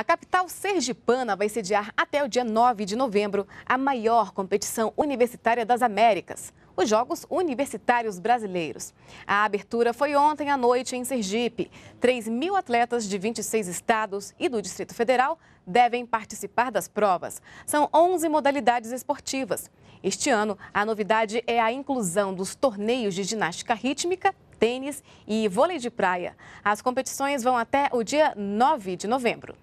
A capital sergipana vai sediar até o dia 9 de novembro a maior competição universitária das Américas, os Jogos Universitários Brasileiros. A abertura foi ontem à noite em Sergipe. 3 mil atletas de 26 estados e do Distrito Federal devem participar das provas. São 11 modalidades esportivas. Este ano, a novidade é a inclusão dos torneios de ginástica rítmica, tênis e vôlei de praia. As competições vão até o dia 9 de novembro.